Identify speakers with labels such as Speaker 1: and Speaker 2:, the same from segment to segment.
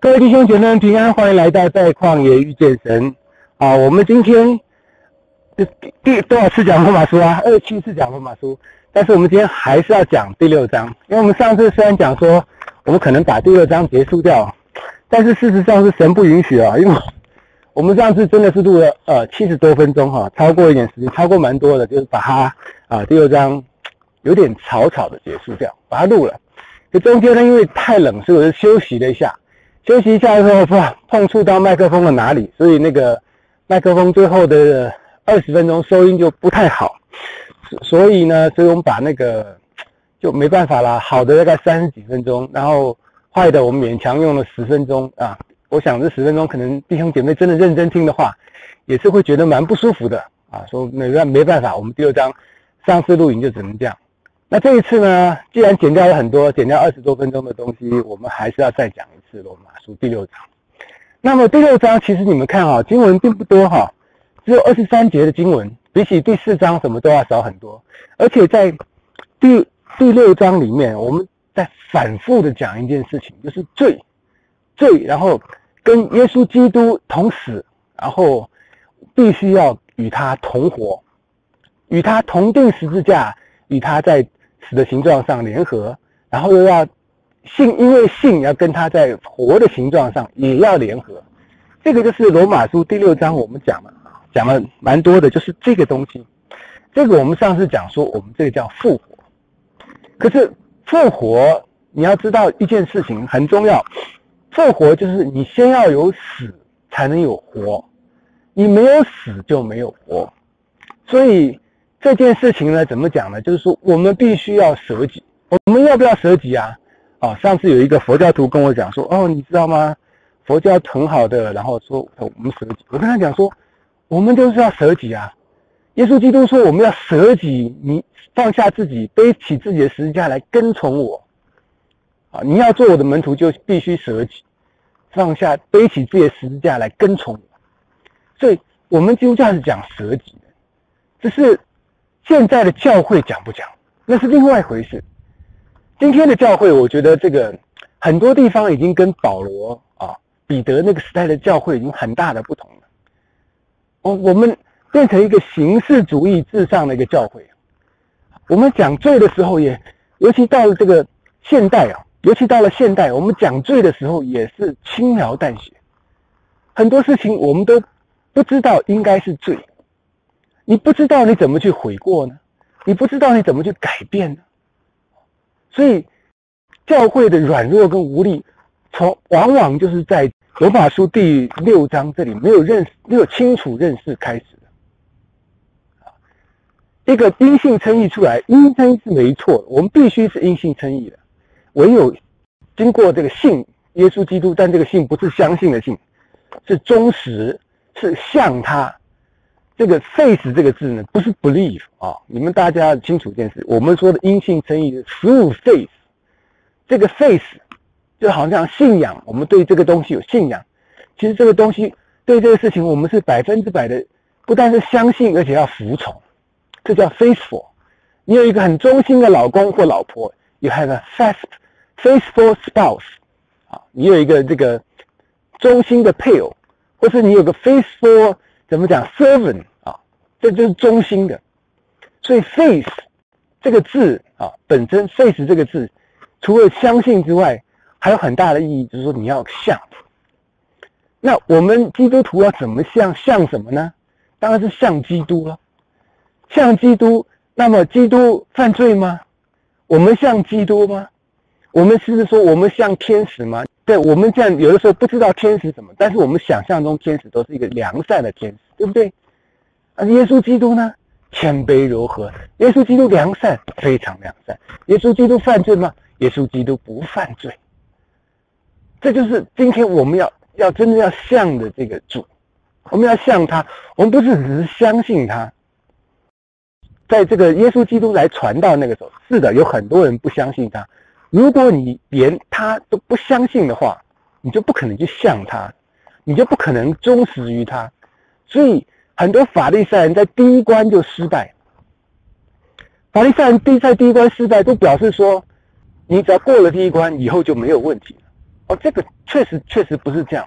Speaker 1: 各位弟兄姐妹平安，欢迎来到在旷野遇见神啊！我们今天第第多少次讲罗马书啊？二七次讲罗马书，但是我们今天还是要讲第六章，因为我们上次虽然讲说我们可能把第六章结束掉，但是事实上是神不允许啊，因为我们上次真的是录了呃七十多分钟哈，超过一点时间，超过蛮多的，就是把它啊第六章有点草草的结束掉，把它录了。这中间呢，因为太冷，所以我就休息了一下。休息一下的时候，碰触到麦克风的哪里，所以那个麦克风最后的二十分钟收音就不太好。所以呢，所以我们把那个就没办法啦，好的大概三十几分钟，然后坏的我们勉强用了十分钟啊。我想这十分钟可能弟兄姐妹真的认真听的话，也是会觉得蛮不舒服的啊。说没办没办法，我们第二章上次录影就只能这样。那这一次呢，既然剪掉了很多，剪掉二十多分钟的东西，我们还是要再讲一次罗马书第六章。那么第六章其实你们看哈，经文并不多哈，只有二十三节的经文，比起第四章什么都要少很多。而且在第第六章里面，我们在反复的讲一件事情，就是罪，罪，然后跟耶稣基督同死，然后必须要与他同活，与他同定十字架，与他在。死的形状上联合，然后又要性，因为性要跟他在活的形状上也要联合，这个就是罗马书第六章我们讲了，讲了蛮多的，就是这个东西。这个我们上次讲说，我们这个叫复活。可是复活，你要知道一件事情很重要，复活就是你先要有死才能有活，你没有死就没有活，所以。这件事情呢，怎么讲呢？就是说，我们必须要舍己。我们要不要舍己啊？啊，上次有一个佛教徒跟我讲说，哦，你知道吗？佛教很好的，然后说我们舍己。我跟他讲说，我们就是要舍己啊。耶稣基督说，我们要舍己，你放下自己，背起自己的十字架来跟从我。啊，你要做我的门徒，就必须舍己，放下背起自己的十字架来跟从我。所以，我们基督教是讲舍己的，只是。现在的教会讲不讲，那是另外一回事。今天的教会，我觉得这个很多地方已经跟保罗啊、彼得那个时代的教会已经很大的不同了。哦，我们变成一个形式主义至上的一个教会。我们讲罪的时候，也尤其到了这个现代啊，尤其到了现代，我们讲罪的时候也是轻描淡写，很多事情我们都不知道应该是罪。你不知道你怎么去悔过呢？你不知道你怎么去改变呢？所以教会的软弱跟无力，从往往就是在罗马书第六章这里没有认识、没有清楚认识开始的。啊一个因信称义出来，因称是没错，我们必须是因信称义的。唯有经过这个信耶稣基督，但这个信不是相信的信，是忠实，是向他。这个 “faith” 这个字呢，不是 “believe” 啊，你们大家清楚一件事，我们说的因信称义是 “through faith”。这个 “faith” 就好像信仰，我们对这个东西有信仰。其实这个东西对这个事情，我们是百分之百的，不但是相信，而且要服从。这叫 faithful。你有一个很忠心的老公或老婆，you have a fast faithful spouse 啊，你有一个这个忠心的配偶，或是你有个 faithful。怎么讲？servant 啊，这就是中心的。所以 faith 这个字啊，本身 faith 这个字，除了相信之外，还有很大的意义，就是说你要像。那我们基督徒要怎么像？像什么呢？当然是像基督了。像基督，那么基督犯罪吗？我们像基督吗？我们是说我们像天使吗？对我们这样有的时候不知道天使什么，但是我们想象中天使都是一个良善的天使，对不对？而耶稣基督呢，谦卑柔和。耶稣基督良善，非常良善。耶稣基督犯罪吗？耶稣基督不犯罪。这就是今天我们要要真正要像的这个主，我们要像他，我们不是只是相信他。在这个耶稣基督来传道那个时候，是的，有很多人不相信他。如果你连他都不相信的话，你就不可能去像他，你就不可能忠实于他。所以很多法利赛人在第一关就失败。法利赛人第一在第一关失败，都表示说，你只要过了第一关，以后就没有问题了。哦，这个确实确实不是这样。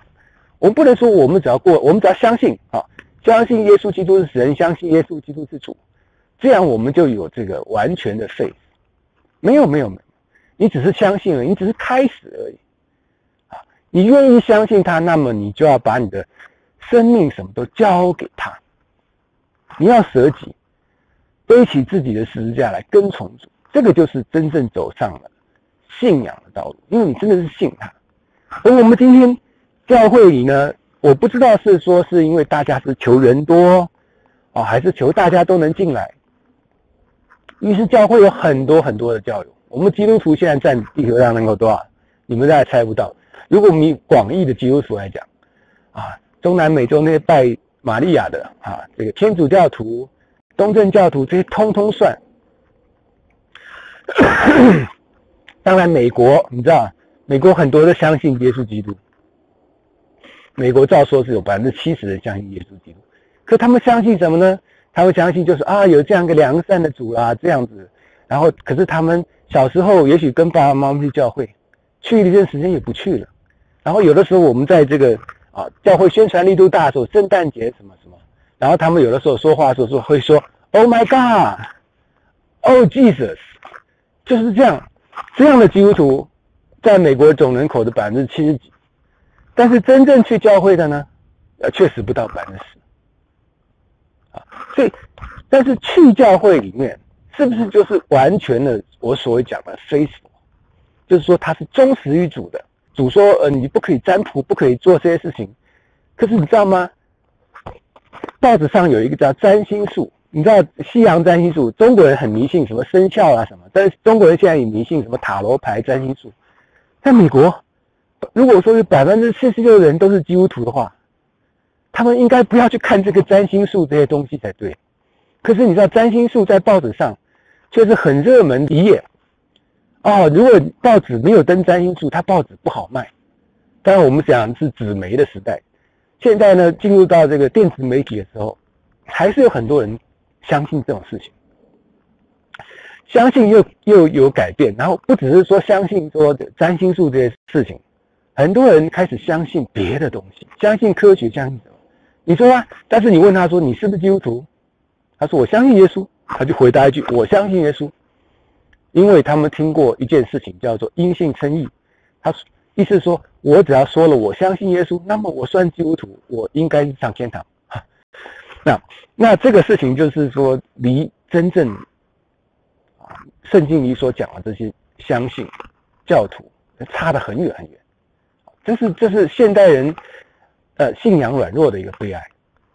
Speaker 1: 我们不能说我们只要过，我们只要相信啊，相信耶稣基督是神，相信耶稣基督是主，这样我们就有这个完全的 faith。没有没有没有，你只是相信而已，你只是开始而已。啊，你愿意相信他，那么你就要把你的生命什么都交给他。你要舍己，背起自己的十字架来跟从主，这个就是真正走上了信仰的道路，因为你真的是信他。而我们今天教会里呢，我不知道是说是因为大家是求人多，哦，还是求大家都能进来。于是教会有很多很多的教友。我们基督徒现在占地球上能够多少？你们大概猜不到。如果我们以广义的基督徒来讲，啊，中南美洲那些拜玛利亚的啊，这个天主教徒、东正教徒这些通通算。当然，美国你知道，美国很多都相信耶稣基督。美国照说是有百分之七十人相信耶稣基督，可他们相信什么呢？他们相信就是啊，有这样一个良善的主啦，这样子。然后，可是他们小时候也许跟爸爸妈妈去教会，去了一段时间也不去了。然后有的时候我们在这个啊教会宣传力度大的时候，圣诞节什么什么，然后他们有的时候说话的时候说会说 “Oh my God”，“Oh Jesus”，就是这样。这样的基督徒在美国总人口的百分之七十几，但是真正去教会的呢，呃，确实不到百分之十。啊，所以，但是去教会里面，是不是就是完全的我所谓讲的 faithful，就是说他是忠实于主的。主说，呃，你不可以占卜，不可以做这些事情。可是你知道吗？报纸上有一个叫占星术，你知道西洋占星术，中国人很迷信什么生肖啊什么，但是中国人现在也迷信什么塔罗牌占星术。在美国，如果说是百分之四十六的人都是基督徒的话。他们应该不要去看这个占星术这些东西才对，可是你知道占星术在报纸上却是很热门一页哦。如果报纸没有登占星术，它报纸不好卖。当然我们讲是纸媒的时代，现在呢进入到这个电子媒体的时候，还是有很多人相信这种事情，相信又又有改变，然后不只是说相信说占星术这些事情，很多人开始相信别的东西，相信科学，相信什么？你说啊？但是你问他说你是不是基督徒？他说我相信耶稣，他就回答一句我相信耶稣，因为他们听过一件事情叫做因信称义。他意思说我只要说了我相信耶稣，那么我算基督徒，我应该上天堂。那那这个事情就是说离真正啊圣经里所讲的这些相信教徒差得很远很远。这是这是现代人。呃，信仰软弱的一个悲哀。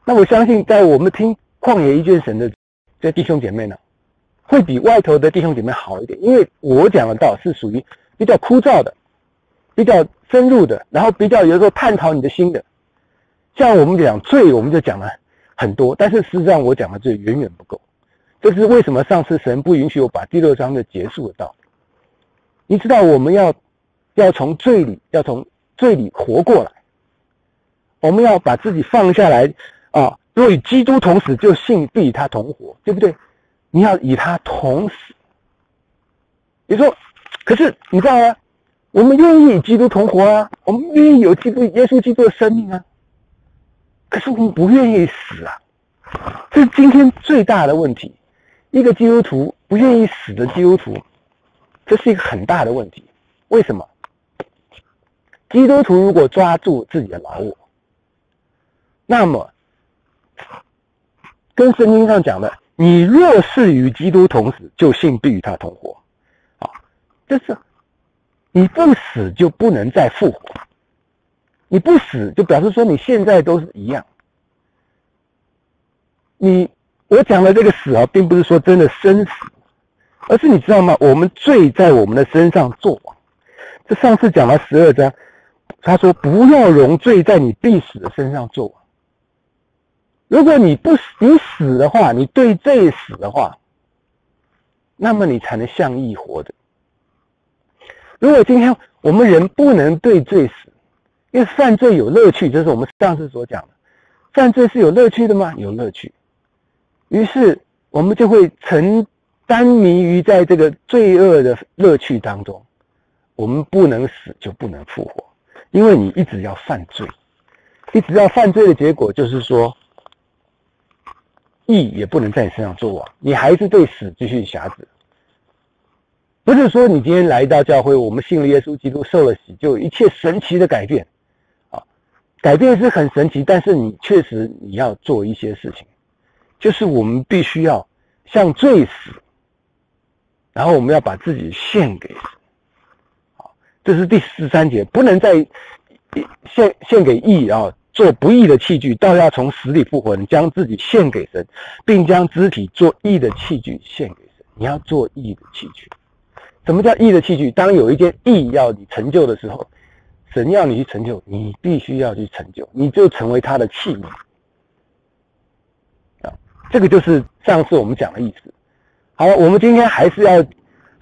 Speaker 1: 那我相信，在我们听旷野一卷神的这弟兄姐妹呢，会比外头的弟兄姐妹好一点，因为我讲的道是属于比较枯燥的、比较深入的，然后比较有时候探讨你的心的。像我们讲罪，我们就讲了很多，但是事实上我讲的罪远远不够。这是为什么上次神不允许我把第六章的结束的道？你知道，我们要要从罪里，要从罪里活过来。我们要把自己放下来啊！若与基督同死，就信必与他同活，对不对？你要与他同死。你说，可是你知道吗？我们愿意与基督同活啊，我们愿意有基督耶稣基督的生命啊。可是我们不愿意死啊，这是今天最大的问题。一个基督徒不愿意死的基督徒，这是一个很大的问题。为什么？基督徒如果抓住自己的老我，那么，跟圣经上讲的，你若是与基督同死，就信必与他同活。啊，就是你不死就不能再复活，你不死就表示说你现在都是一样。你我讲的这个死啊，并不是说真的生死，而是你知道吗？我们罪在我们的身上做王。这上次讲了十二章，他说不要容罪在你必死的身上做王。如果你不死，你死的话，你对罪死的话，那么你才能像义活着。如果今天我们人不能对罪死，因为犯罪有乐趣，这是我们上次所讲的，犯罪是有乐趣的吗？有乐趣。于是我们就会沉耽迷于在这个罪恶的乐趣当中，我们不能死就不能复活。因为你一直要犯罪，一直要犯罪的结果就是说，义也不能在你身上作王，你还是对死继续辖制。不是说你今天来到教会，我们信了耶稣基督，受了洗，就一切神奇的改变，啊，改变是很神奇，但是你确实你要做一些事情，就是我们必须要向罪死，然后我们要把自己献给神。这是第十三节，不能再献献给义啊，做不义的器具，倒要从死里复活。你将自己献给神，并将肢体做义的器具献给神。你要做义的器具。什么叫义的器具？当有一件义要你成就的时候，神要你去成就，你必须要去成就，你就成为他的器皿啊。这个就是上次我们讲的意思。好了，我们今天还是要。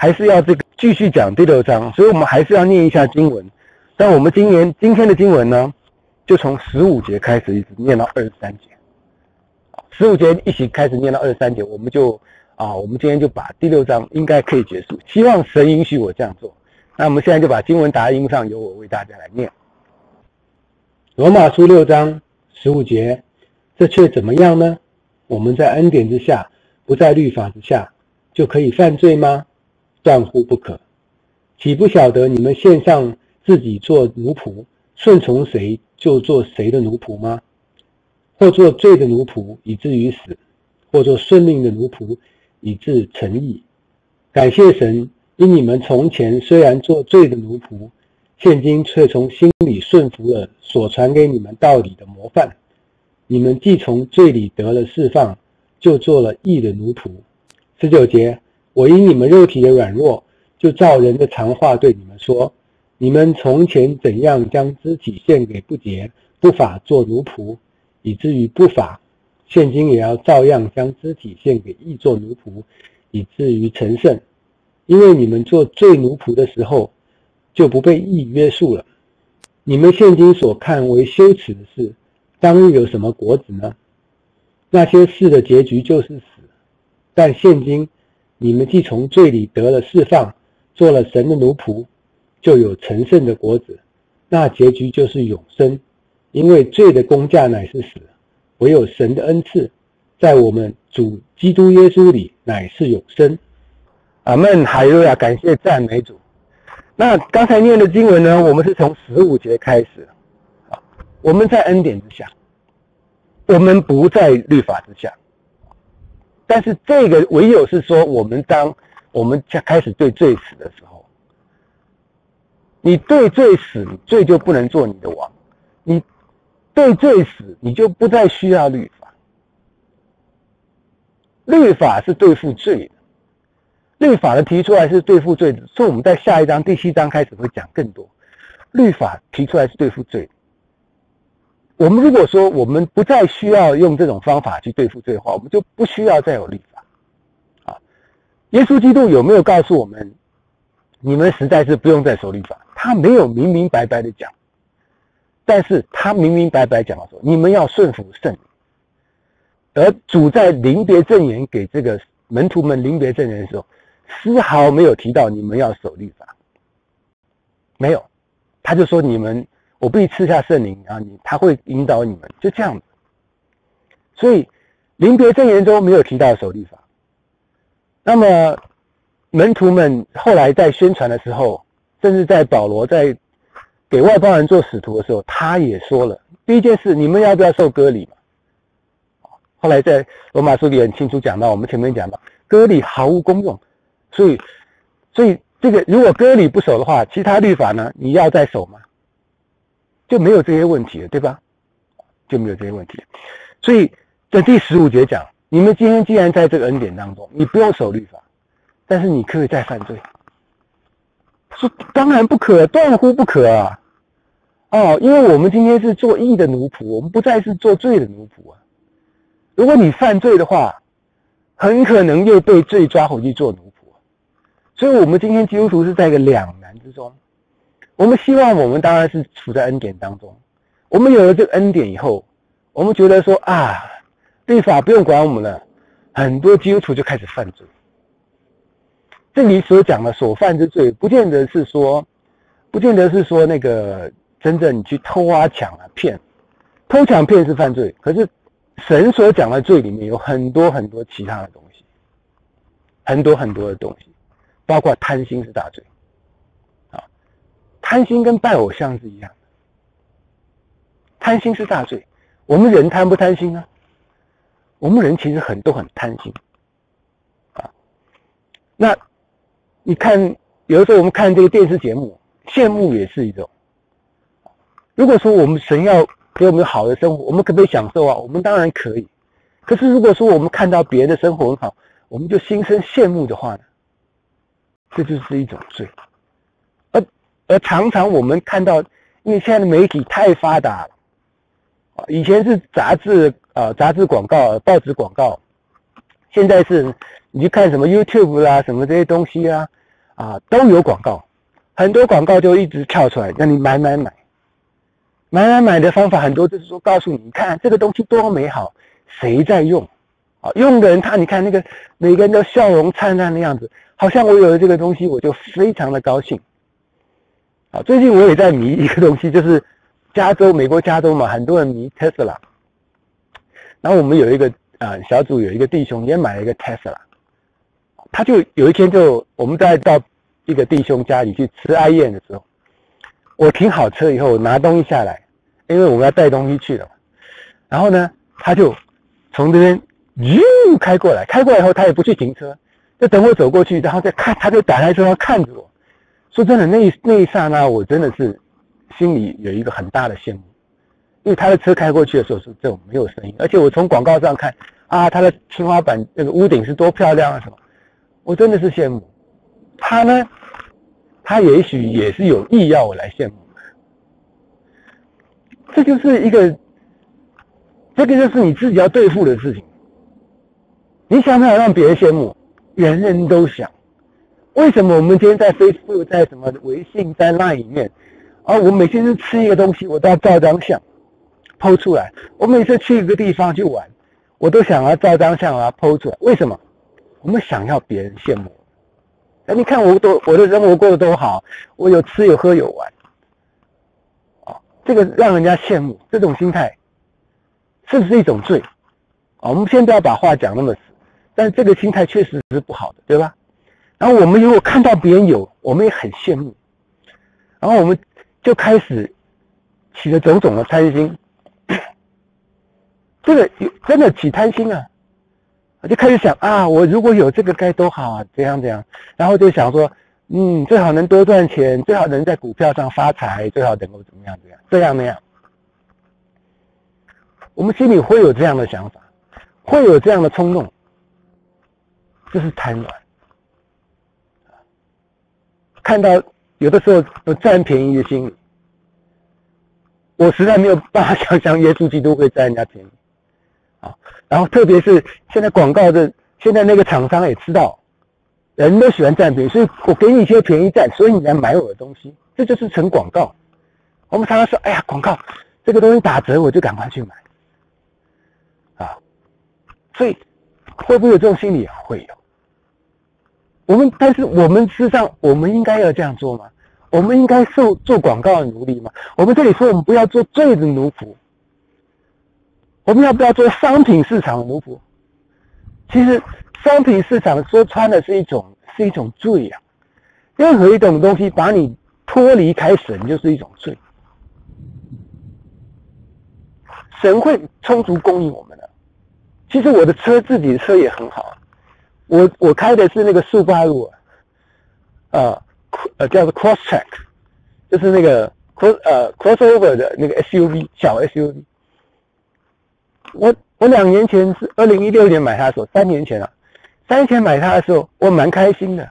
Speaker 1: 还是要这个继续讲第六章，所以我们还是要念一下经文。但我们今年今天的经文呢，就从十五节开始，一直念到二十三节。十五节一起开始念到二十三节，我们就啊，我们今天就把第六章应该可以结束。希望神允许我这样做。那我们现在就把经文打在荧幕上，由我为大家来念。罗马书六章十五节，这却怎么样呢？我们在恩典之下，不在律法之下，就可以犯罪吗？断乎不可，岂不晓得你们献上自己做奴仆，顺从谁就做谁的奴仆吗？或做罪的奴仆，以至于死；或做顺命的奴仆，以致成义。感谢神，因你们从前虽然做罪的奴仆，现今却从心里顺服了所传给你们道理的模范。你们既从罪里得了释放，就做了义的奴仆。十九节。我因你们肉体的软弱，就照人的常话对你们说：你们从前怎样将肢体献给不洁不法做奴仆，以至于不法；现今也要照样将肢体献给义做奴仆，以至于成圣。因为你们做罪奴仆的时候，就不被义约束了。你们现今所看为羞耻的事，当日有什么果子呢？那些事的结局就是死。但现今。你们既从罪里得了释放，做了神的奴仆，就有成圣的果子，那结局就是永生。因为罪的工价乃是死，唯有神的恩赐，在我们主基督耶稣里乃是永生。阿门！哈利路亚！感谢赞美主。那刚才念的经文呢？我们是从十五节开始啊，我们在恩典之下，我们不在律法之下。但是这个唯有是说，我们当我们开始对罪死的时候，你对罪死，你罪就不能做你的王；你对罪死，你就不再需要律法。律法是对付罪的，律法的提出来是对付罪的，所以我们在下一章第七章开始会讲更多。律法提出来是对付罪。我们如果说我们不再需要用这种方法去对付罪的话，我们就不需要再有律法。啊，耶稣基督有没有告诉我们，你们实在是不用再守律法？他没有明明白白的讲，但是他明明白白讲了说，你们要顺服圣灵。而主在临别赠言给这个门徒们临别赠言的时候，丝毫没有提到你们要守律法，没有，他就说你们。我必赐下圣灵啊，你他会引导你们，就这样子。所以临别赠言中没有提到守律法。那么门徒们后来在宣传的时候，甚至在保罗在给外邦人做使徒的时候，他也说了第一件事：你们要不要受割礼嘛？后来在罗马书里很清楚讲到，我们前面讲到割礼毫无功用，所以所以这个如果割礼不守的话，其他律法呢，你要再守吗？就没有这些问题了，对吧？就没有这些问题。所以在第十五节讲，你们今天既然在这个恩典当中，你不用守律法，但是你可以再犯罪。说当然不可，断乎不可啊！哦，因为我们今天是做义的奴仆，我们不再是做罪的奴仆啊。如果你犯罪的话，很可能又被罪抓回去做奴仆。所以，我们今天基督徒是在一个两难之中。我们希望，我们当然是处在恩典当中。我们有了这个恩典以后，我们觉得说啊，律法不用管我们了。很多基督徒就开始犯罪。这里所讲的所犯之罪，不见得是说，不见得是说那个真正你去偷啊、抢啊、骗，偷抢骗是犯罪，可是神所讲的罪里面有很多很多其他的东西，很多很多的东西，包括贪心是大罪，啊，贪心跟拜偶像是一样的，贪心是大罪。我们人贪不贪心呢？我们人其实很都很贪心，啊，那你看，有的时候我们看这个电视节目，羡慕也是一种。如果说我们神要给我们好的生活，我们可不可以享受啊？我们当然可以。可是如果说我们看到别人的生活很好，我们就心生羡慕的话呢？这就是一种罪。而而常常我们看到，因为现在的媒体太发达了。以前是杂志啊，杂志广告、报纸广告，现在是你去看什么 YouTube 啦，什么这些东西啊，啊都有广告，很多广告就一直跳出来，让你买买买，买买买的方法很多，就是说告诉你，你看这个东西多美好，谁在用？啊，用的人他你看那个每个人都笑容灿烂的样子，好像我有了这个东西，我就非常的高兴。啊，最近我也在迷一个东西，就是。加州，美国加州嘛，很多人迷 Tesla，。然后我们有一个啊小组，有一个弟兄也买了一个 Tesla。他就有一天就我们在到一个弟兄家里去吃哀宴的时候，我停好车以后拿东西下来，因为我们要带东西去了嘛。然后呢，他就从这边又开过来，开过来以后他也不去停车，就等我走过去，然后再看，他就打开车窗看着我。说真的，那一那一刹那，我真的是。心里有一个很大的羡慕，因为他的车开过去的时候是这种没有声音，而且我从广告上看啊，他的天花板那个屋顶是多漂亮啊什么，我真的是羡慕。他呢，他也许也是有意要我来羡慕，这就是一个，这个就是你自己要对付的事情。你想不想让别人羡慕？人人都想。为什么我们今天在 Facebook、在什么微信、在 Line 里面？啊，我每天吃一个东西，我都要照张相，剖出来。我每次去一个地方去玩，我都想要照张相啊，剖出来。为什么？我们想要别人羡慕。哎，你看我多我的生活过得多好，我有吃有喝有玩。啊，这个让人家羡慕，这种心态是不是一种罪？啊，我们先不要把话讲那么死，但是这个心态确实是不好的，对吧？然后我们如果看到别人有，我们也很羡慕，然后我们。就开始起了种种的贪心，这个真的起贪心啊！我就开始想啊，我如果有这个该多好啊，怎样怎样，然后就想说，嗯，最好能多赚钱，最好能在股票上发财，最好能够怎么样怎样，这样那样。我们心里会有这样的想法，会有这样的冲动，这是贪婪。看到。有的时候有占便宜的心理，我实在没有办法想象耶稣基督会占人家便宜啊。然后特别是现在广告的，现在那个厂商也知道，人都喜欢占便宜，所以我给你一些便宜占，所以你来买我的东西，这就是成广告。我们常常说，哎呀，广告这个东西打折，我就赶快去买啊。所以会不会有这种心理？会有。我们，但是我们事实上，我们应该要这样做吗？我们应该受做广告的奴隶吗？我们这里说，我们不要做罪的奴仆。我们要不要做商品市场奴仆？其实，商品市场说穿的是一种是一种罪呀。任何一种东西把你脱离开神，就是一种罪。神会充足供应我们的。其实我的车，自己的车也很好。我我开的是那个速八路，啊，呃，叫做 Crosstrack，就是那个 cross 呃 crossover 的那个 SUV 小 SUV。我我两年前是二零一六年买它的时候，三年前啊，三年前买它的时候，我蛮开心的。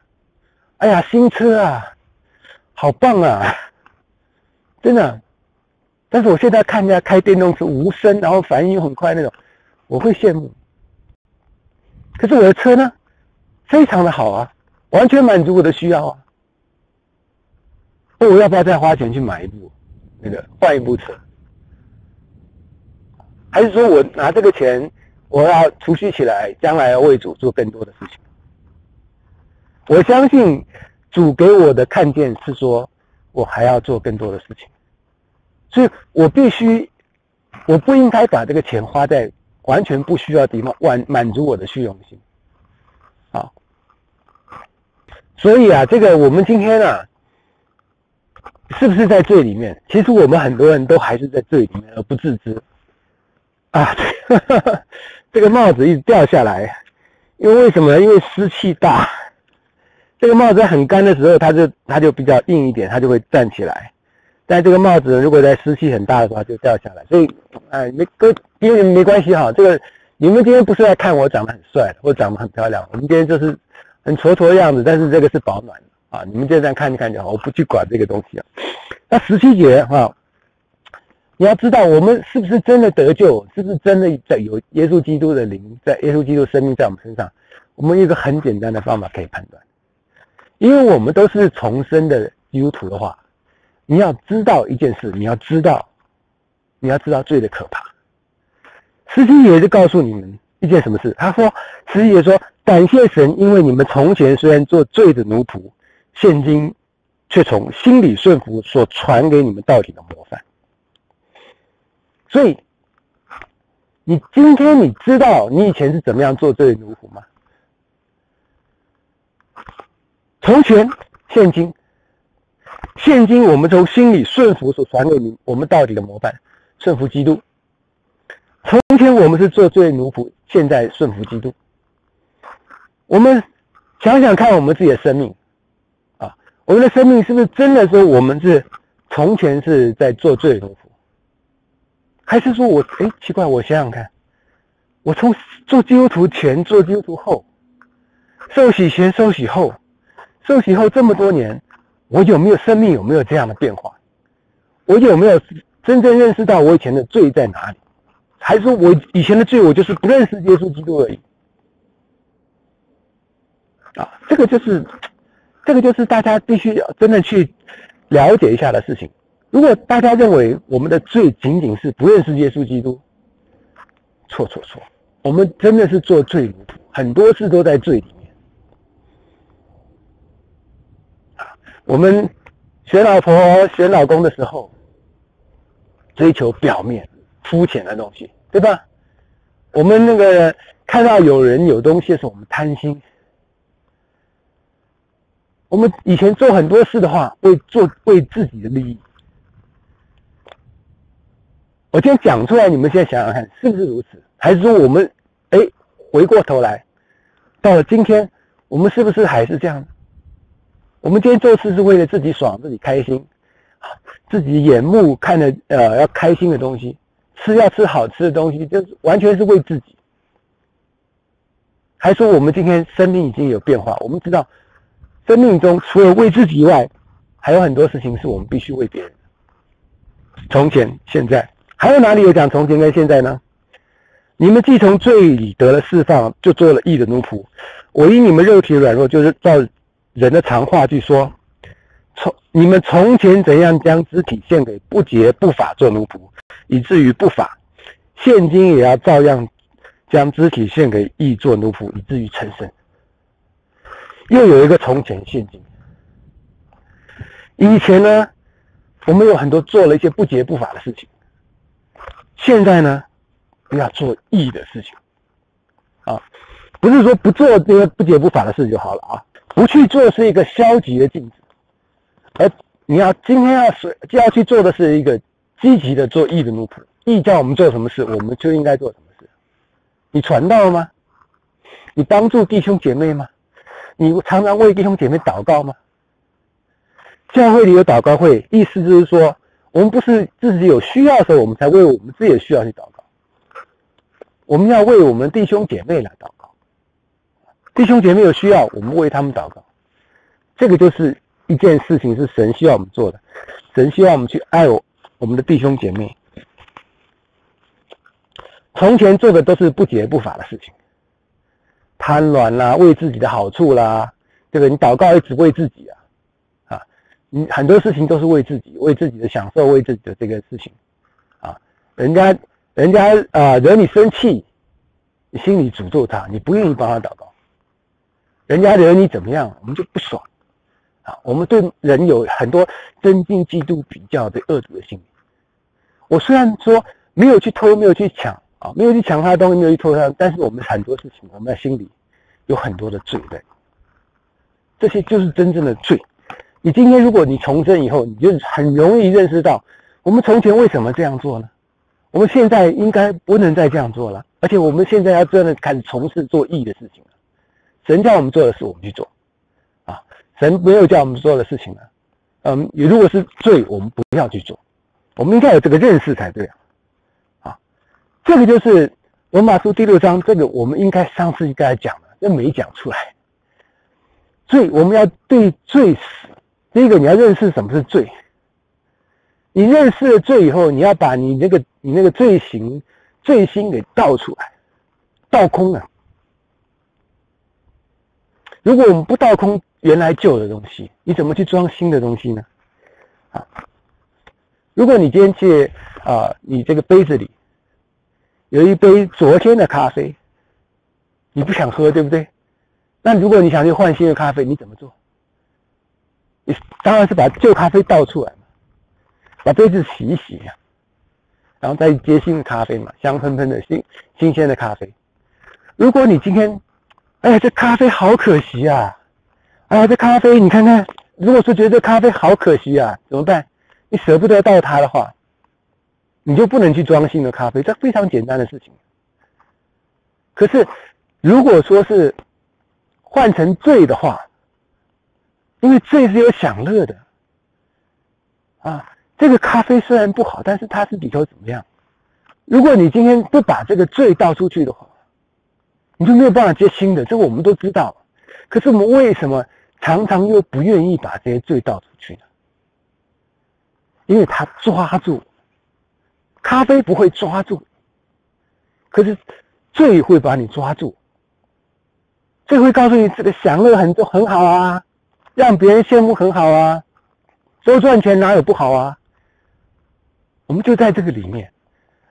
Speaker 1: 哎呀，新车啊，好棒啊，真的。但是我现在看人家开电动车无声，然后反应又很快那种，我会羡慕。可是我的车呢？非常的好啊，完全满足我的需要啊。那我要不要再花钱去买一部那个换一部车？还是说我拿这个钱，我要储蓄起来，将来要为主做更多的事情？我相信主给我的看见是说，我还要做更多的事情。所以我必须，我不应该把这个钱花在完全不需要地方，满满足我的虚荣心。啊，所以啊，这个我们今天啊，是不是在最里面？其实我们很多人都还是在最里面而不自知。啊，这个帽子一直掉下来，因为为什么呢？因为湿气大。这个帽子很干的时候，它就它就比较硬一点，它就会站起来。但这个帽子如果在湿气很大的时候就掉下来。所以，哎，没跟因为没关系哈。这个你们今天不是来看我长得很帅或长得很漂亮，我们今天就是很挫挫的样子。但是这个是保暖的啊，你们就这样看一看就好，我不去管这个东西啊。那十七节哈，你要知道我们是不是真的得救，是不是真的在有耶稣基督的灵，在耶稣基督生命在我们身上，我们有一个很简单的方法可以判断。因为我们都是重生的基督徒的话，你要知道一件事，你要知道，你要知道罪的可怕。十七爷就告诉你们一件什么事？他说：“十七爷说，感谢神，因为你们从前虽然做罪的奴仆，现今却从心里顺服所传给你们道理的模范。所以，你今天你知道你以前是怎么样做罪奴仆吗？”从前，现今，现今我们从心里顺服所传给你我们到底的模范，顺服基督。从前我们是做罪奴仆，现在顺服基督。我们想想看，我们自己的生命啊，我们的生命是不是真的说我们是从前是在做罪奴仆，还是说我哎奇怪？我想想看，我从做基督徒前做基督徒后，受洗前受洗后。受洗后这么多年，我有没有生命有没有这样的变化？我有没有真正认识到我以前的罪在哪里？还是说我以前的罪我就是不认识耶稣基督而已？啊，这个就是，这个就是大家必须要真的去了解一下的事情。如果大家认为我们的罪仅仅是不认识耶稣基督，错错错，我们真的是做罪奴仆，很多事都在罪里面。我们选老婆、选老公的时候，追求表面、肤浅的东西，对吧？我们那个看到有人有东西的时候，我们贪心。我们以前做很多事的话，为做为自己的利益。我今天讲出来，你们现在想想看，是不是如此？还是说我们哎，回过头来，到了今天，我们是不是还是这样？我们今天做事是为了自己爽、自己开心，自己眼目看的呃要开心的东西，吃要吃好吃的东西，就是完全是为自己。还说我们今天生命已经有变化，我们知道生命中除了为自己以外，还有很多事情是我们必须为别人。从前、现在，还有哪里有讲从前跟现在呢？你们既从罪里得了释放，就做了义的奴仆。我因你们肉体软弱，就是照。人的常话去说：“从你们从前怎样将肢体献给不洁不法做奴仆，以至于不法；现今也要照样将肢体献给义做奴仆，以至于成圣。”又有一个从前现今。以前呢，我们有很多做了一些不洁不法的事情。现在呢，要做义的事情。啊，不是说不做这些不洁不法的事就好了啊。不去做是一个消极的镜子，而你要今天要是就要去做的是一个积极的做义的奴仆。义叫我们做什么事，我们就应该做什么事。你传道吗？你帮助弟兄姐妹吗？你常常为弟兄姐妹祷告吗？教会里有祷告会，意思就是说，我们不是自己有需要的时候，我们才为我们自己的需要去祷告。我们要为我们弟兄姐妹来祷告。弟兄姐妹有需要，我们为他们祷告。这个就是一件事情，是神需要我们做的。神希望我们去爱我我们的弟兄姐妹。从前做的都是不洁不法的事情，贪婪啦，为自己的好处啦，这个你祷告也只为自己，啊，你很多事情都是为自己，为自己的享受，为自己的这个事情，啊，人家人家啊惹你生气，你心里诅咒他，你不愿意帮他祷告。人家惹你怎么样，我们就不爽，啊，我们对人有很多增进、嫉妒、比较的恶毒的心理，我虽然说没有去偷，没有去抢啊，没有去抢他的东西，没有去偷他，但是我们很多事情，我们的心里有很多的罪在。这些就是真正的罪。你今天如果你重生以后，你就很容易认识到，我们从前为什么这样做呢？我们现在应该不能再这样做了，而且我们现在要真的开始从事做义的事情了。神叫我们做的事，我们去做。啊，神没有叫我们做的事情呢，嗯，也如果是罪，我们不要去做。我们应该有这个认识才对啊。啊，这个就是罗马书第六章，这个我们应该上次应该讲的，又没讲出来。罪，我们要对罪死。第一个，你要认识什么是罪。你认识了罪以后，你要把你那个你那个罪行、罪心给倒出来，倒空了。如果我们不倒空原来旧的东西，你怎么去装新的东西呢？啊，如果你今天去啊，你这个杯子里有一杯昨天的咖啡，你不想喝，对不对？那如果你想去换新的咖啡，你怎么做？当然是把旧咖啡倒出来嘛，把杯子洗一洗呀，然后再接新的咖啡嘛，香喷喷的新新鲜的咖啡。如果你今天，哎呀，这咖啡好可惜啊！哎呀，这咖啡你看看，如果说觉得这咖啡好可惜啊，怎么办？你舍不得倒它的话，你就不能去装新的咖啡，这非常简单的事情。可是，如果说是换成醉的话，因为醉是有享乐的，啊，这个咖啡虽然不好，但是它是比较怎么样？如果你今天不把这个罪倒出去的话，你就没有办法接新的。这个我们都知道，可是我们为什么常常又不愿意把这些罪倒出去呢？因为它抓住，咖啡不会抓住，可是罪会把你抓住。这会告诉你，这个享乐很多很好啊，让别人羡慕很好啊，多赚钱哪有不好啊？我们就在这个里面，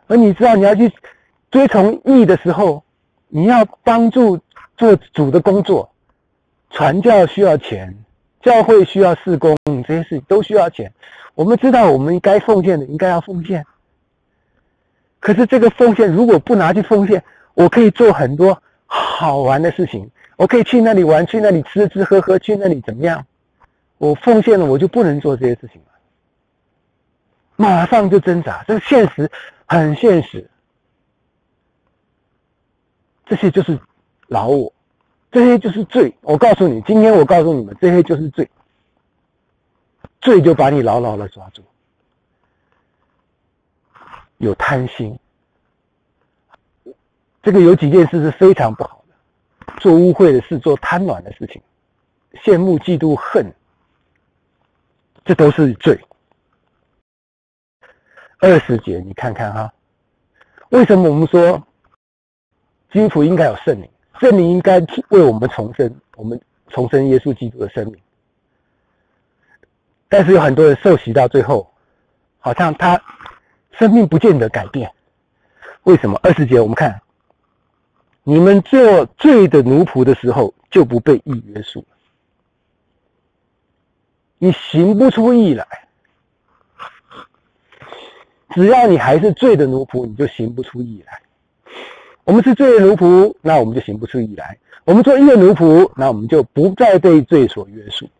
Speaker 1: 而你知道你要去追从义的时候，你要帮助做主的工作，传教需要钱，教会需要事工，这些事都需要钱。我们知道我们该奉献的应该要奉献，可是这个奉献如果不拿去奉献，我可以做很多好玩的事情。我可以去那里玩，去那里吃吃喝喝，去那里怎么样？我奉献了，我就不能做这些事情了。马上就挣扎，这个现实很现实。这些就是老我，这些就是罪。我告诉你，今天我告诉你们，这些就是罪。罪就把你牢牢的抓住，有贪心，这个有几件事是非常不好。做污秽的事，做贪婪的事情，羡慕、嫉妒、恨，这都是罪。二十节，你看看哈，为什么我们说基督徒应该有圣灵？圣灵应该为我们重生，我们重生耶稣基督的生命。但是有很多人受洗到最后，好像他生命不见得改变。为什么？二十节，我们看。你们做罪的奴仆的时候，就不被义约束了。你行不出义来，只要你还是罪的奴仆，你就行不出义来。我们是罪的奴仆，那我们就行不出义来。我们做义的奴仆，那我们就不再被罪所约束。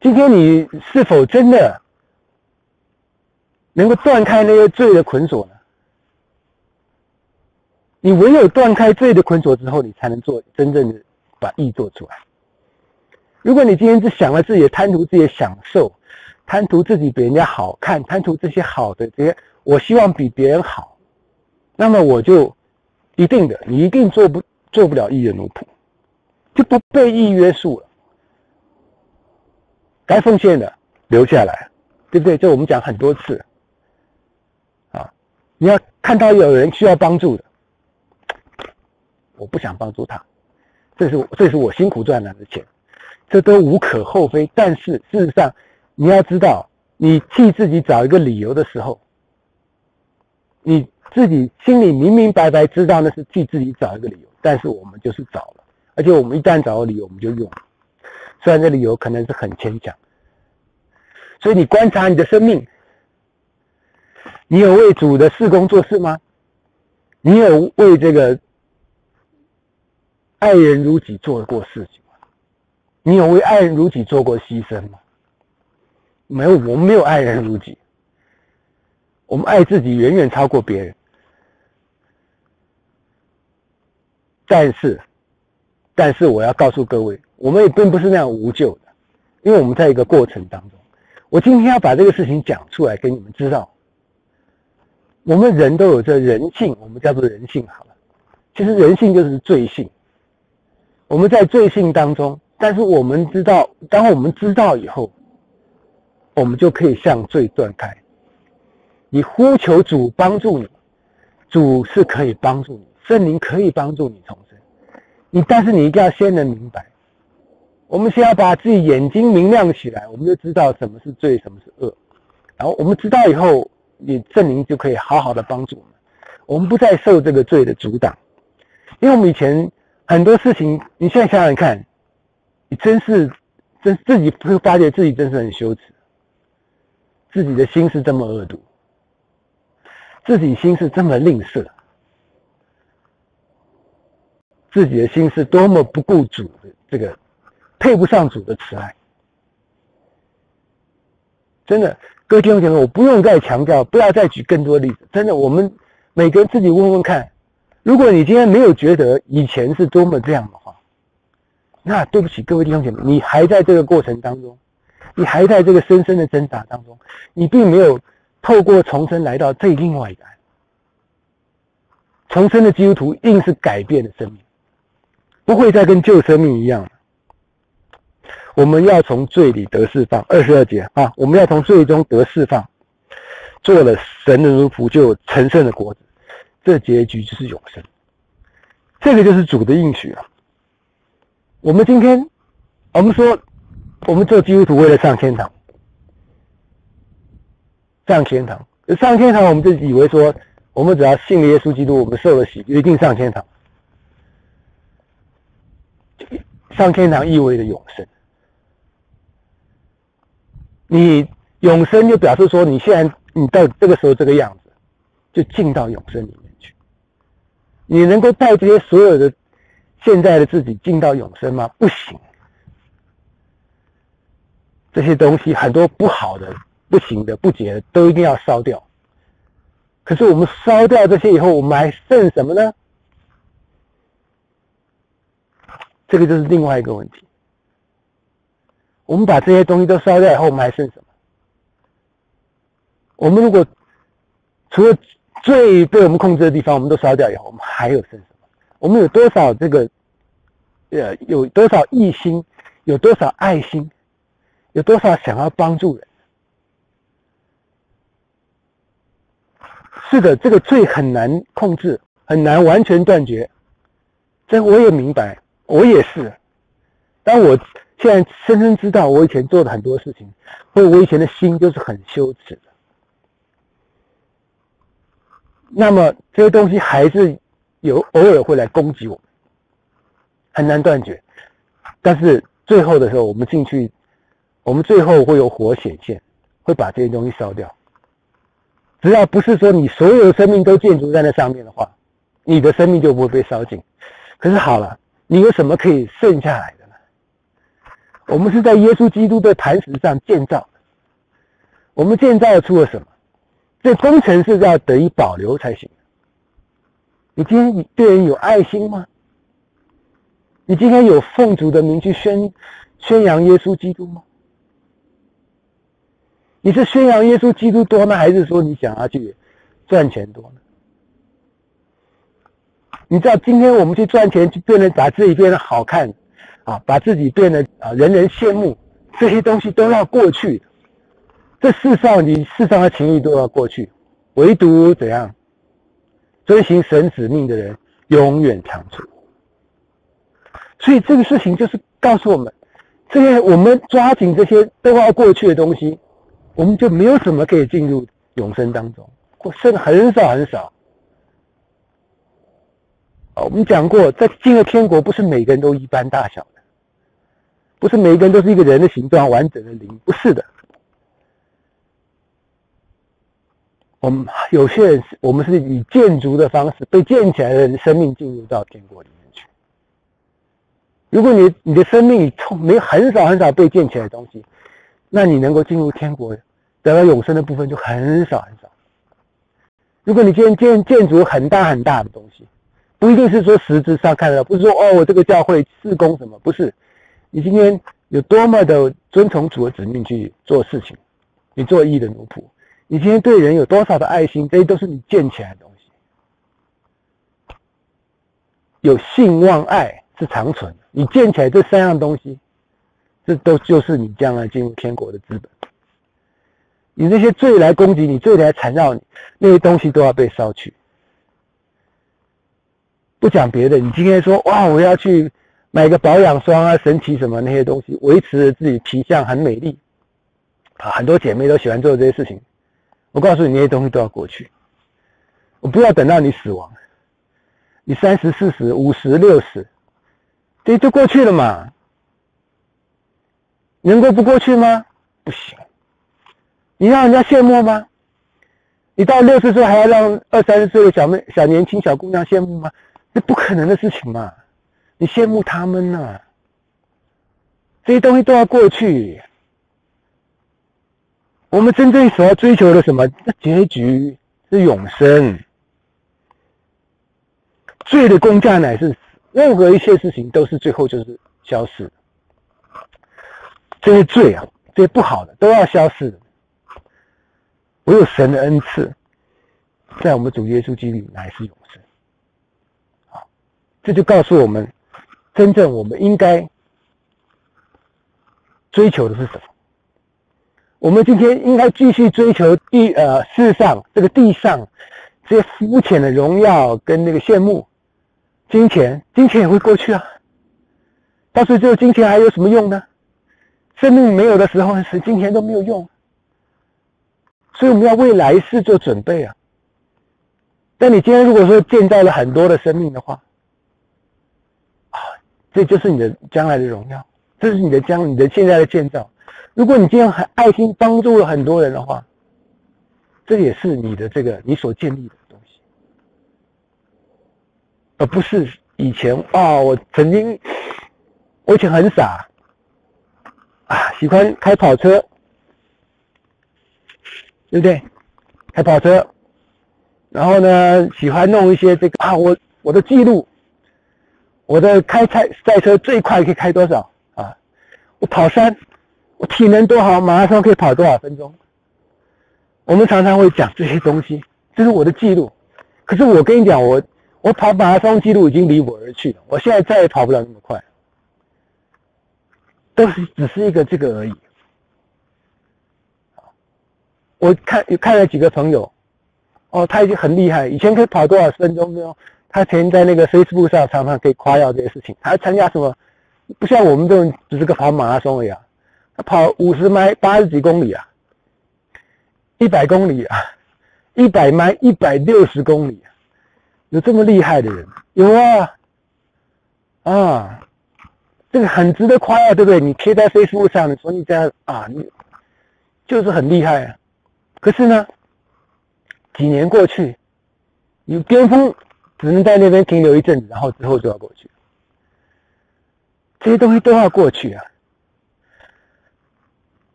Speaker 1: 今天你是否真的能够断开那些罪的捆锁呢？你唯有断开罪的捆锁之后，你才能做真正的把义做出来。如果你今天是想了自己的贪图自己的享受，贪图自己比人家好看，贪图这些好的这些，我希望比别人好，那么我就一定的，你一定做不做不了义的奴仆，就不被义约束了。该奉献的留下来，对不对？这我们讲很多次啊，你要看到有人需要帮助的。我不想帮助他，这是这是我辛苦赚来的钱，这都无可厚非。但是事实上，你要知道，你替自己找一个理由的时候，你自己心里明明白白知道那是替自己找一个理由，但是我们就是找了，而且我们一旦找到理由，我们就用。虽然这理由可能是很牵强，所以你观察你的生命，你有为主的事工做事吗？你有为这个爱人如己做过事情吗？你有为爱人如己做过牺牲吗？没有，我们没有爱人如己，我们爱自己远远超过别人。但是，但是我要告诉各位，我们也并不是那样无救的，因为我们在一个过程当中。我今天要把这个事情讲出来给你们知道。我们人都有这人性，我们叫做人性好了。其实人性就是罪性。我们在罪性当中，但是我们知道，当我们知道以后。我们就可以向罪断开。你呼求主帮助你，主是可以帮助你，圣灵可以帮助你重生。你但是你一定要先能明白，我们先要把自己眼睛明亮起来，我们就知道什么是罪，什么是恶。然后我们知道以后，你圣灵就可以好好的帮助我们。我们不再受这个罪的阻挡，因为我们以前很多事情，你现在想想看，你真是真自己会发觉自己真是很羞耻。自己的心是这么恶毒，自己心是这么吝啬，自己的心是多么不顾主的这个，配不上主的慈爱。真的，各位弟兄姐妹，我不用再强调，不要再举更多例子。真的，我们每个人自己问问看，如果你今天没有觉得以前是多么这样的话，那对不起，各位弟兄姐妹，你还在这个过程当中。你还在这个深深的挣扎当中，你并没有透过重生来到这另外一个重生的基督徒，硬是改变的生命，不会再跟旧生命一样。我们要从罪里得释放，二十二节啊，我们要从罪中得释放，做了神的奴仆，就有成圣的果子，这结局就是永生。这个就是主的应许了。我们今天，我们说。我们做基督徒为了上天堂，上天堂，上天堂，我们就以为说，我们只要信了耶稣基督，我们受了洗，一定上天堂。上天堂意味着永生，你永生就表示说，你现在你到这个时候这个样子，就进到永生里。你能够带这些所有的现在的自己进到永生吗？不行。这些东西很多不好的、不行的、不洁的，都一定要烧掉。可是我们烧掉这些以后，我们还剩什么呢？这个就是另外一个问题。我们把这些东西都烧掉以后，我们还剩什么？我们如果除了最被我们控制的地方，我们都烧掉以后，我们还有剩什么？我们有多少这个？呃，有多少义心？有多少爱心？有多少想要帮助人？是的，这个罪很难控制，很难完全断绝。这我也明白，我也是。但我现在深深知道，我以前做的很多事情，或我以前的心就是很羞耻的。那么这些东西还是有偶尔会来攻击我们，很难断绝。但是最后的时候，我们进去。我们最后会有火显现，会把这些东西烧掉。只要不是说你所有的生命都建筑在那上面的话，你的生命就不会被烧尽。可是好了，你有什么可以剩下来的呢？我们是在耶稣基督的磐石上建造的，我们建造出了什么？这工程是要得以保留才行。你今天对人有爱心吗？你今天有奉主的名去宣宣扬耶稣基督吗？你是宣扬耶稣基督多呢，还是说你想要去赚钱多呢？你知道今天我们去赚钱，就变得把自己变得好看，啊，把自己变得啊人人羡慕，这些东西都要过去。这世上你世上的情欲都要过去，唯独怎样遵行神使命的人永远长存。所以这个事情就是告诉我们，这些我们抓紧这些都要过去的东西。我们就没有什么可以进入永生当中，或剩很少很少。我们讲过，在进了天国，不是每个人都一般大小的，不是每个人都是一个人的形状、完整的灵，不是的。我们有些人是，我们是以建筑的方式被建起来的人，生命进入到天国里面去。如果你你的生命从没很少很少被建起来的东西，那你能够进入天国得到永生的部分就很少很少。如果你今天建建筑很大很大的东西，不一定是说实质上看到，不是说哦我这个教会施工什么，不是。你今天有多么的遵从主的指命去做事情，你做义的奴仆。你今天对人有多少的爱心？这些都是你建起来的东西。有信望爱是长存，你建起来这三样东西，这都就是你将来进入天国的资本。你那些罪来攻击你、罪来缠绕你，那些东西都要被烧去。不讲别的，你今天说哇，我要去买个保养霜啊、神奇什么那些东西，维持自己皮相很美丽啊，很多姐妹都喜欢做这些事情。我告诉你，那些东西都要过去。我不要等到你死亡，你三十、四十、五十、六十，这就过去了嘛？能够不过去吗？不行。你让人家羡慕吗？你到六十岁还要让二三十岁的小妹、小年轻、小姑娘羡慕吗？这不可能的事情嘛！你羡慕他们呢？这些东西都要过去。我们真正所要追求的什么？那结局是永生。罪的公价乃是，任何一切事情都是最后就是消失。这些罪啊，这些不好的都要消失。唯有神的恩赐，在我们主耶稣基督里乃是永生。好，这就告诉我们，真正我们应该追求的是什么？我们今天应该继续追求地呃世上这个地上这些肤浅的荣耀跟那个羡慕，金钱，金钱也会过去啊。到时候只有金钱还有什么用呢？生命没有的时候，是金钱都没有用。所以我们要为来世做准备啊。但你今天如果说建造了很多的生命的话，啊，这就是你的将来的荣耀，这是你的将你的现在的建造。如果你今天很爱心帮助了很多人的话，这也是你的这个你所建立的东西，而不是以前啊，我曾经我以前很傻啊，喜欢开跑车，对不对？开跑车，然后呢，喜欢弄一些这个啊，我我的记录，我的开赛赛车最快可以开多少啊？我跑山。我体能多好，马拉松可以跑多少分钟？我们常常会讲这些东西，这是我的记录。可是我跟你讲，我我跑马拉松记录已经离我而去了，我现在再也跑不了那么快，都是只是一个这个而已。我看看了几个朋友，哦，他已经很厉害，以前可以跑多少分钟呢？他曾经在那个 Facebook 上常常可以夸耀这些事情。他参加什么？不像我们这种只是个跑马拉松一样。跑五十迈八十几公里啊，一百公里啊，一百迈一百六十公里，有这么厉害的人？有啊，啊，这个很值得夸耀，对不对？你贴在 Facebook 上，你说你这样啊，你就是很厉害啊。可是呢，几年过去，你巅峰只能在那边停留一阵子，然后之后就要过去，这些东西都要过去啊。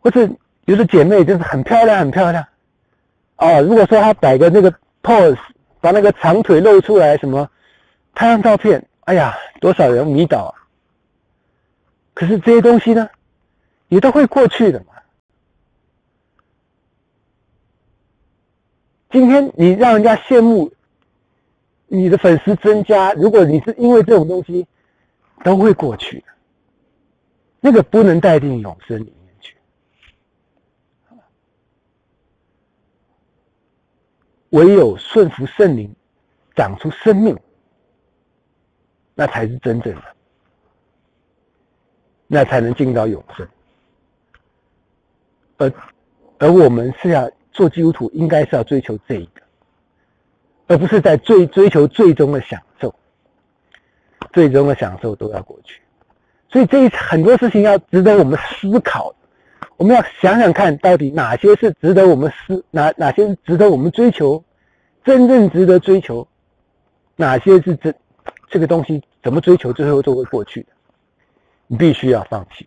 Speaker 1: 不是有的姐妹就是很漂亮，很漂亮，哦。如果说她摆个那个 pose，把那个长腿露出来，什么拍张照片，哎呀，多少人迷倒啊！可是这些东西呢，也都会过去的嘛。今天你让人家羡慕，你的粉丝增加，如果你是因为这种东西，都会过去的，那个不能待定永生。唯有顺服圣灵，长出生命，那才是真正的，那才能进到永生。而而我们是要做基督徒，应该是要追求这一个，而不是在追追求最终的享受，最终的享受都要过去。所以这一很多事情要值得我们思考。我们要想想看，到底哪些是值得我们思，哪哪些是值得我们追求，真正值得追求，哪些是这这个东西怎么追求，最后都会过去的，你必须要放弃。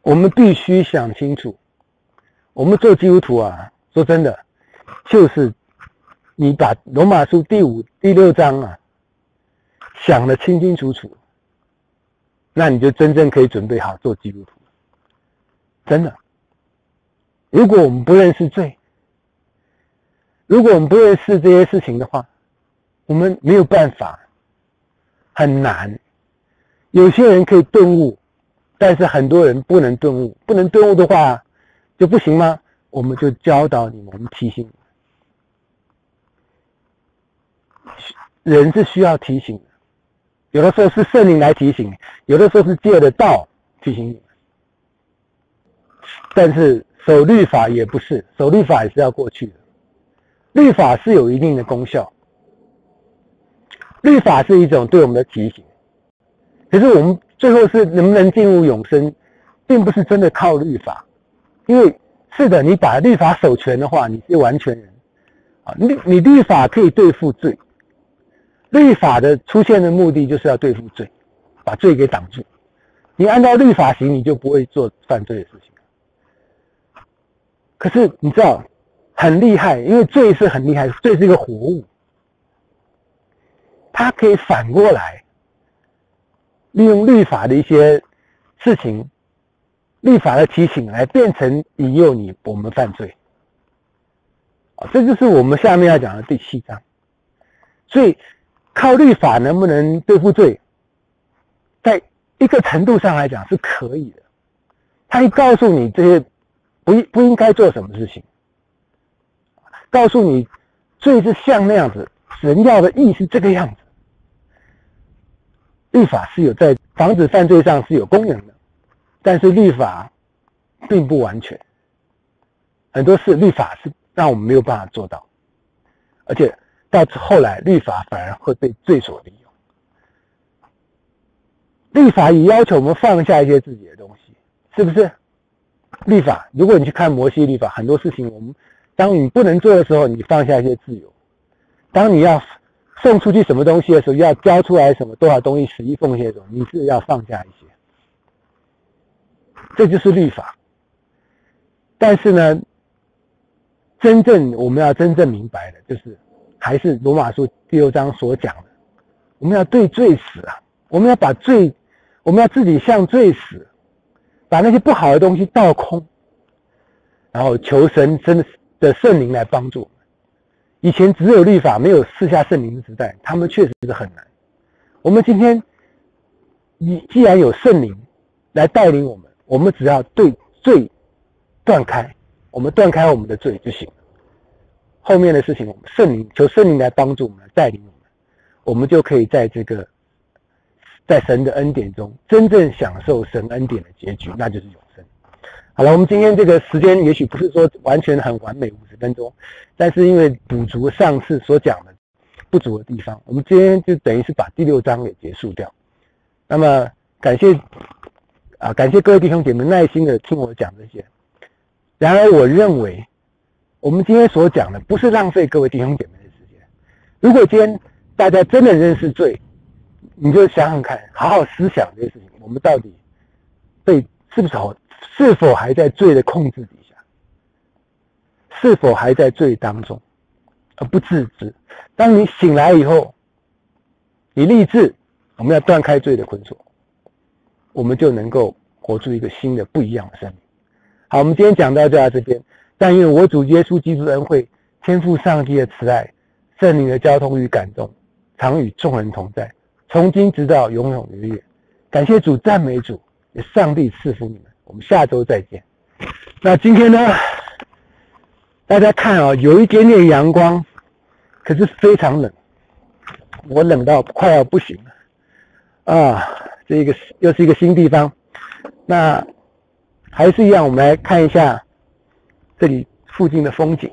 Speaker 1: 我们必须想清楚，我们做基督徒啊，说真的，就是你把罗马书第五、第六章啊想的清清楚楚。那你就真正可以准备好做基督徒，真的。如果我们不认识罪，如果我们不认识这些事情的话，我们没有办法，很难。有些人可以顿悟，但是很多人不能顿悟。不能顿悟的话，就不行吗？我们就教导你们，我们提醒你们，人是需要提醒的。有的时候是圣灵来提醒，有的时候是借的道提醒你。但是守律法也不是，守律法也是要过去的。律法是有一定的功效，律法是一种对我们的提醒。可是我们最后是能不能进入永生，并不是真的靠律法，因为是的，你把律法守全的话，你是完全人啊。你你律法可以对付罪。律法的出现的目的就是要对付罪，把罪给挡住。你按照律法行，你就不会做犯罪的事情。可是你知道很厉害，因为罪是很厉害，罪是一个活物，它可以反过来利用律法的一些事情、律法的提醒来变成引诱你我们犯罪。啊，这就是我们下面要讲的第七章。所以。靠律法能不能对付罪？在一个程度上来讲是可以的。他会告诉你这些不不应该做什么事情，告诉你罪是像那样子，神要的意是这个样子。律法是有在防止犯罪上是有功能的，但是律法并不完全，很多事律法是让我们没有办法做到，而且。到后来，律法反而会被罪所利用。律法也要求我们放下一些自己的东西，是不是？律法，如果你去看摩西律法，很多事情，我们当你不能做的时候，你放下一些自由；当你要送出去什么东西的时候，要交出来什么多少东西，十一奉献的时候，你是要放下一些。这就是律法。但是呢，真正我们要真正明白的，就是。还是罗马书第六章所讲的，我们要对罪死啊！我们要把罪，我们要自己向罪死，把那些不好的东西倒空，然后求神真的的圣灵来帮助我们。以前只有律法，没有四下圣灵的时代，他们确实是很难。我们今天，你既然有圣灵来带领我们，我们只要对罪断开，我们断开我们的罪就行了。后面的事情，圣灵求圣灵来帮助我们，带领我们，我们就可以在这个在神的恩典中真正享受神恩典的结局，那就是永生。好了，我们今天这个时间也许不是说完全很完美，五十分钟，但是因为补足上次所讲的不足的地方，我们今天就等于是把第六章给结束掉。那么感谢啊，感谢各位弟兄姐妹耐心的听我讲这些。然而，我认为。我们今天所讲的不是浪费各位弟兄姐妹的时间。如果今天大家真的认识罪，你就想想看，好好思想这些事情。我们到底被是不是好是否还在罪的控制底下？是否还在罪当中而不自知？当你醒来以后，你立志我们要断开罪的捆锁，我们就能够活出一个新的不一样的生命。好，我们今天讲到就到这边。但愿我主耶稣基督恩惠、天赋上帝的慈爱、圣灵的交通与感动，常与众人同在，从今直到永永远远。感谢主，赞美主，也上帝赐福你们。我们下周再见。那今天呢？大家看啊，有一点点阳光，可是非常冷，我冷到快要不行了啊！这一个又是一个新地方。那还是一样，我们来看一下。这里附近的风景。